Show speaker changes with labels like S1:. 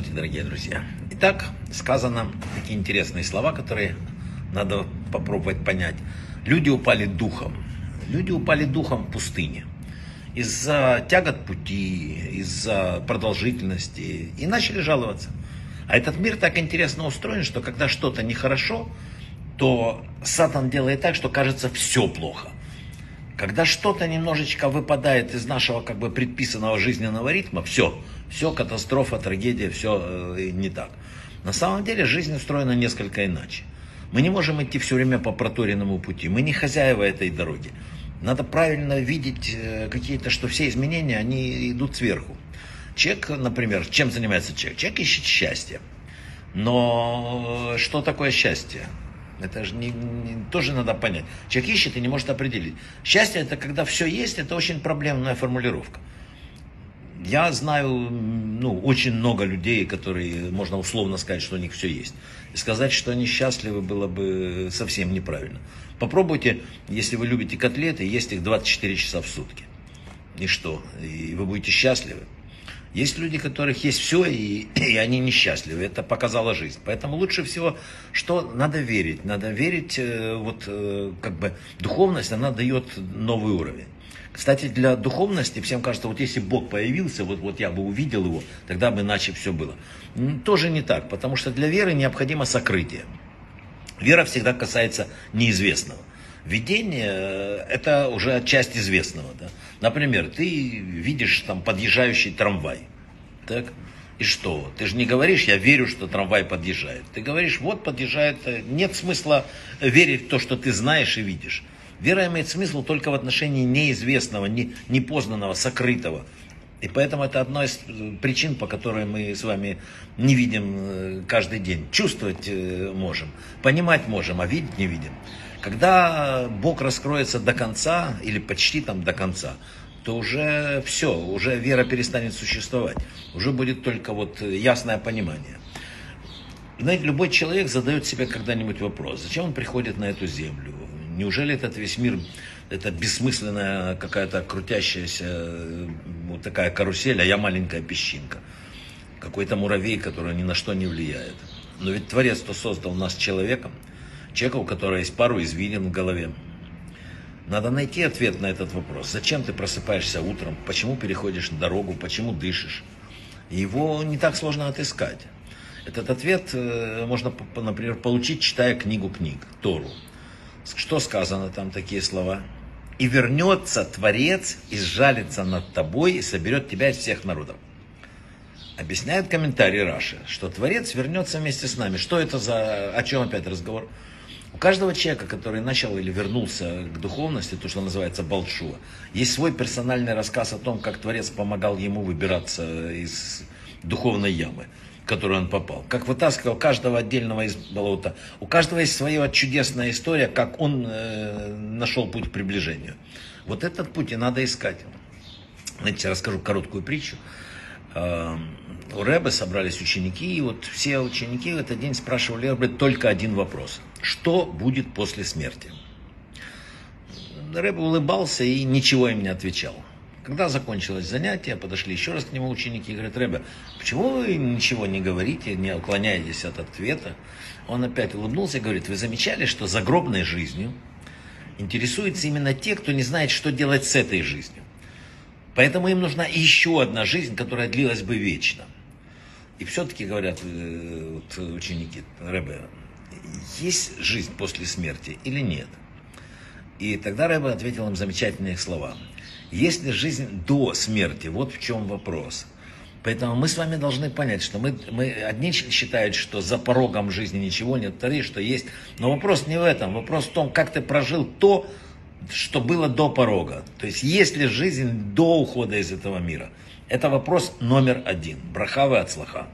S1: Здравствуйте, дорогие друзья. Итак, сказано такие интересные слова, которые надо попробовать понять. Люди упали духом. Люди упали духом в пустыне. Из-за тягот пути, из-за продолжительности. И начали жаловаться. А этот мир так интересно устроен, что когда что-то нехорошо, то Сатан делает так, что кажется все плохо. Когда что-то немножечко выпадает из нашего как бы предписанного жизненного ритма, все, все катастрофа, трагедия, все э, не так. На самом деле жизнь устроена несколько иначе. Мы не можем идти все время по проторенному пути. Мы не хозяева этой дороги. Надо правильно видеть э, какие-то, что все изменения, они идут сверху. Человек, например, чем занимается человек? Человек ищет счастье. Но что такое счастье? Это же не, не, тоже надо понять. Человек ищет и не может определить. Счастье это когда все есть, это очень проблемная формулировка. Я знаю ну, очень много людей, которые можно условно сказать, что у них все есть. И сказать, что они счастливы, было бы совсем неправильно. Попробуйте, если вы любите котлеты, есть их 24 часа в сутки. И что? И вы будете счастливы. Есть люди, у которых есть все, и, и они несчастливы. Это показала жизнь. Поэтому лучше всего, что надо верить. Надо верить, э, вот э, как бы духовность, она дает новый уровень. Кстати, для духовности всем кажется, вот если Бог появился, вот, вот я бы увидел его, тогда бы иначе все было. Тоже не так, потому что для веры необходимо сокрытие. Вера всегда касается неизвестного. Видение э, – это уже часть известного. Да? Например, ты видишь там подъезжающий трамвай. Так? И что? Ты же не говоришь, я верю, что трамвай подъезжает. Ты говоришь, вот подъезжает. Нет смысла верить в то, что ты знаешь и видишь. Вера имеет смысл только в отношении неизвестного, не, непознанного, сокрытого. И поэтому это одна из э, причин, по которой мы с вами не видим э, каждый день. Чувствовать можем, понимать можем, а видеть не видим. Когда Бог раскроется до конца, или почти там до конца, то уже все, уже вера перестанет существовать. Уже будет только вот ясное понимание. Знаете, любой человек задает себе когда-нибудь вопрос, зачем он приходит на эту землю? Неужели этот весь мир, это бессмысленная какая-то крутящаяся вот такая карусель, а я маленькая песчинка? Какой-то муравей, который ни на что не влияет. Но ведь Творец-то создал нас человеком, человека, у которого есть пару извилин в голове. Надо найти ответ на этот вопрос. Зачем ты просыпаешься утром? Почему переходишь дорогу? Почему дышишь? Его не так сложно отыскать. Этот ответ э, можно, например, получить, читая книгу книг, Тору. Что сказано там, такие слова? «И вернется Творец, и сжалится над тобой, и соберет тебя из всех народов». Объясняет комментарий Раши, что Творец вернется вместе с нами. Что это за... О чем опять разговор? У каждого человека, который начал или вернулся к духовности, то, что называется Балшуа, есть свой персональный рассказ о том, как Творец помогал ему выбираться из духовной ямы, которую он попал. Как вытаскивал каждого отдельного из болота. У каждого есть своя чудесная история, как он э, нашел путь к приближению. Вот этот путь и надо искать. Знаете, расскажу короткую притчу. Э, у Рэбе собрались ученики, и вот все ученики в этот день спрашивали Рэбе только один вопрос – что будет после смерти. Рэб улыбался и ничего им не отвечал. Когда закончилось занятие, подошли еще раз к нему ученики и говорят, Рэбе, почему вы ничего не говорите, не уклоняетесь от ответа? Он опять улыбнулся и говорит, вы замечали, что загробной жизнью интересуются именно те, кто не знает, что делать с этой жизнью. Поэтому им нужна еще одна жизнь, которая длилась бы вечно. И все-таки говорят э, вот, ученики Рэбе, есть жизнь после смерти или нет? И тогда Рэбе ответил им замечательные слова. Есть ли жизнь до смерти? Вот в чем вопрос. Поэтому мы с вами должны понять, что мы, мы одни считают, что за порогом жизни ничего нет, вторые, что есть. Но вопрос не в этом. Вопрос в том, как ты прожил то, что было до порога. То есть, есть ли жизнь до ухода из этого мира? Это вопрос номер один. Брахавы от слаха.